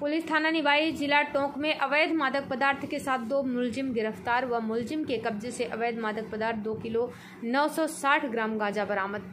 Police थाना निवाई जिला टोंक में अवैध मादक पदार्थ के साथ दो मुलजिम गिरफ़्तार व मुलजिम के कब्जे से अवैध मादक पदार्थ दो किलो 960 ग्राम गांजा बरामद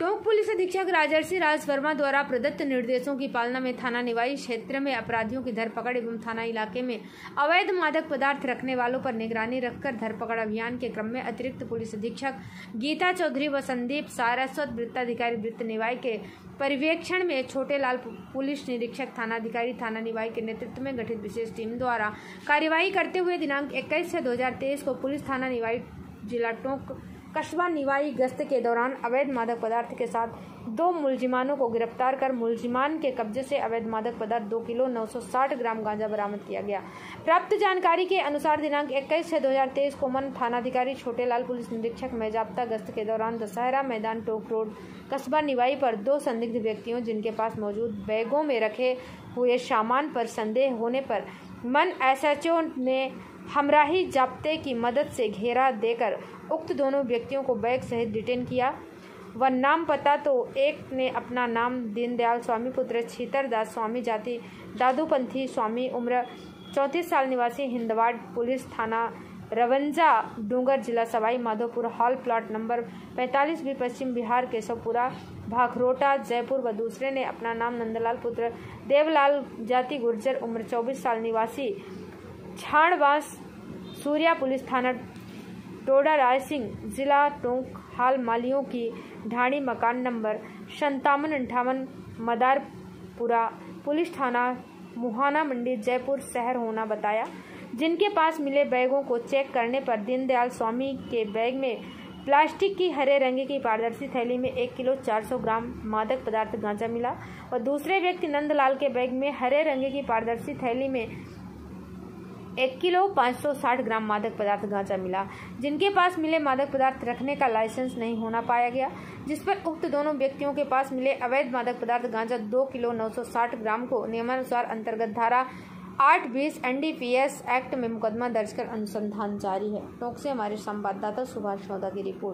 टोंक पुलिस अधीक्षक राजर्षि राज वर्मा द्वारा प्रदत्त निर्देशों की पालना में थाना निवाई क्षेत्र में अपराधियों की धरपकड़ एवं थाना इलाके में अवैध मादक पदार्थ रखने वालों पर निगरानी रखकर धरपकड़ अभियान के क्रम में अतिरिक्त पुलिस अधीक्षक गीता चौधरी व संदीप सारस्वत, वृत्ताधिकारी वृत्त निवाई के पर्यवेक्षण में छोटे लाल पुलिस निरीक्षक, थानाधिकारी, थाना निवाई के नेतृत्व में गठित विशेष टीम द्वारा कार्यवाही करते हुए दिनांक इक्कीस से दो को पुलिस थाना निवाई जिला टोंक कस्बा निवाई गश्त के दौरान अवैध मादक पदार्थ के साथ दो मुलजिमानों को गिरफ़्तार कर मुलजिमान के कब्जे से अवैध मादक पदार्थ दो किलो 960 ग्राम गांजा बरामद किया गया। प्राप्त जानकारी के अनुसार दिनांक 21 से 2023 को मन थानाधिकारी छोटेलाल पुलिस निरीक्षक मेजाब्ता गश्त के दौरान दशहरा मैदान टोक रोड कस्बा निवाई पर दो संदिग्ध व्यक्तियों जिनके पास मौजूद बैगों में रखे हुए सामान पर संदेह होने पर मन एसएचओ ने हमराही जाप्ते की मदद से घेरा देकर उक्त दोनों व्यक्तियों को बैग सहित डिटेन किया। व नाम पता तो एक ने अपना नाम दीनदयाल स्वामी पुत्र छीतरदास स्वामी जाति दादूपंथी स्वामी उम्र चौंतीस साल निवासी हिंदवाड़ पुलिस थाना रवंजा, डूंगर जिला Sawai, Madhopur hall plot number 45 भी पश्चिम बिहार केशवपुरा भाखरोटा जयपुर व दूसरे ने अपना नाम नंदलाल पुत्र देवलाल जाति गुर्जर उम्र 24 साल निवासी छाणवास सूर्या पुलिस थाना, टोडा राय सिंह जिला टोंक हाल मालियों की ढाणी मकान नंबर संतावन अंठावन, मदारपुरा पुलिस थाना मुहाना मंडी, जयपुर शहर होना बताया। जिनके पास मिले बैगों को चेक करने पर दीनदयाल स्वामी के बैग में प्लास्टिक की हरे रंग की पारदर्शी थैली में एक किलो 400 ग्राम मादक पदार्थ गांजा मिला और दूसरे व्यक्ति नंदलाल के बैग में हरे रंग की पारदर्शी थैली में एक किलो 560 ग्राम मादक पदार्थ गांजा मिला। जिनके पास मिले मादक पदार्थ रखने का लाइसेंस नहीं होना पाया गया, जिस पर उक्त दोनों व्यक्तियों के पास मिले अवैध मादक पदार्थ गांजा दो किलो 960 ग्राम को नियमानुसार अंतर्गत धारा आठ बीस एनडीपीएस एक्ट में मुकदमा दर्ज कर अनुसंधान जारी है। टोंक से हमारे संवाददाता सुभाष चौदा की रिपोर्ट।